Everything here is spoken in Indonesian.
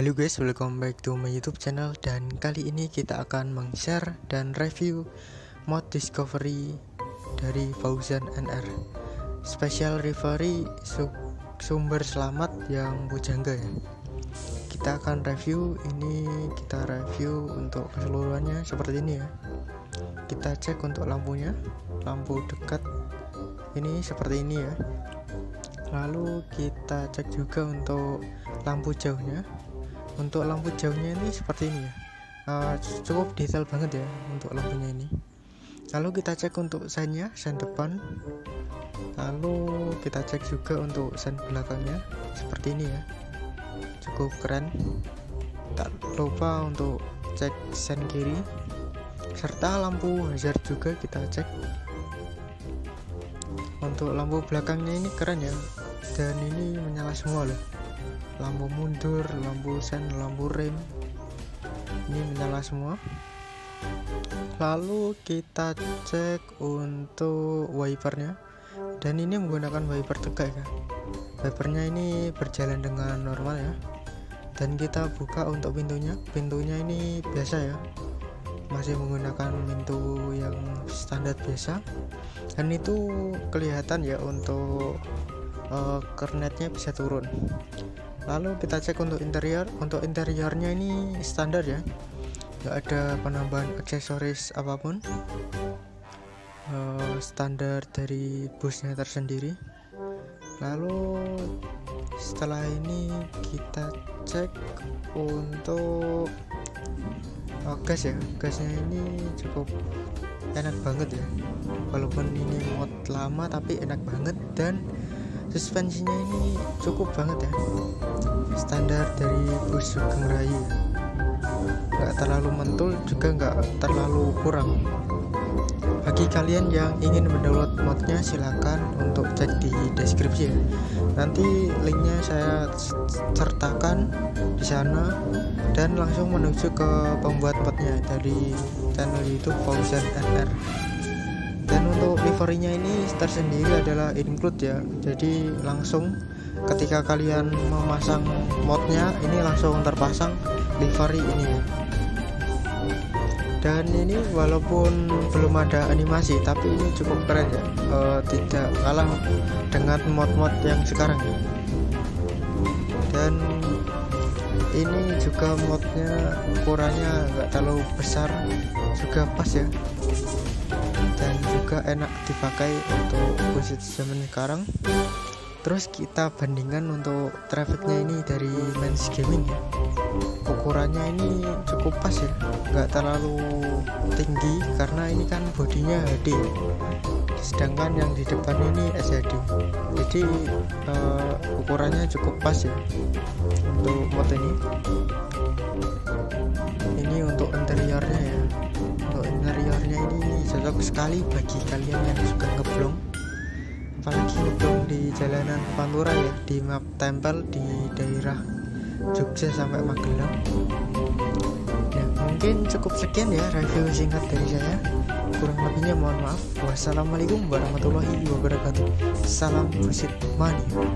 Halo guys, welcome back to my YouTube channel dan kali ini kita akan meng-share dan review mod discovery dari Fauzan NR. Special su sumber selamat yang bujangga ya. Kita akan review ini kita review untuk keseluruhannya seperti ini ya. Kita cek untuk lampunya, lampu dekat ini seperti ini ya. Lalu kita cek juga untuk lampu jauhnya untuk lampu jauhnya ini seperti ini ya. Uh, cukup detail banget ya untuk lampunya ini. Lalu kita cek untuk sennya sen depan. Lalu kita cek juga untuk sen belakangnya seperti ini ya. Cukup keren. Tak lupa untuk cek sen kiri serta lampu hazard juga kita cek. Untuk lampu belakangnya ini keren ya dan ini menyala semua loh lampu mundur lampu sen lampu rem ini menyala semua. Lalu kita cek untuk wipernya. Dan ini menggunakan wiper tegak ya. Wipernya ini berjalan dengan normal ya. Dan kita buka untuk pintunya. Pintunya ini biasa ya. Masih menggunakan pintu yang standar biasa. Dan itu kelihatan ya untuk uh, kernetnya bisa turun lalu kita cek untuk interior. Untuk interiornya ini standar ya. Nggak ada penambahan aksesoris apa pun. Uh, standar dari busnya tersendiri. Lalu setelah ini kita cek untuk oh, gas ya. Gasnya ini cukup enak banget ya. Walaupun ini mod lama tapi enak banget dan suspensinya ini cukup banget ya. Standar dari bus Sugeng Raya nggak terlalu mentul juga nggak terlalu kurang. Bagi kalian yang ingin mendownload modnya silahkan untuk cek di deskripsi ya. Nanti linknya saya sertakan di sana dan langsung menuju ke pembuat modnya dari channel YouTube Fauzan NR dan untuk liverynya ini tersendiri adalah include ya. Jadi langsung ketika kalian memasang modnya ini langsung terpasang livery ini. Ya dan ini walaupun belum ada animasi tapi ini cukup keren ya. E, tidak kalah dengan mod-mod yang sekarang. Ya dan ini juga modnya ukurannya nggak terlalu besar juga pas ya. Dan juga enak dipakai untuk busit zaman sekarang. Terus kita bandingkan untuk trafficnya ini dari men's gaming ya. Ukurannya ini cukup pas ya nggak terlalu tinggi karena ini kan bodinya HD sedangkan yang di depan ini SHD jadi uh, ukurannya cukup pas ya untuk mod ini ini cocok sekali bagi kalian yang suka ngeblong. Apalagi ngeblong di jalanan Pantura ya di map tempel di daerah Jogja sampai Magelang. Ya mungkin cukup sekian ya review singkat dari saya. Kurang lebihnya mohon maaf. Wassalamualaikum warahmatullahi wabarakatuh. Salam busit mania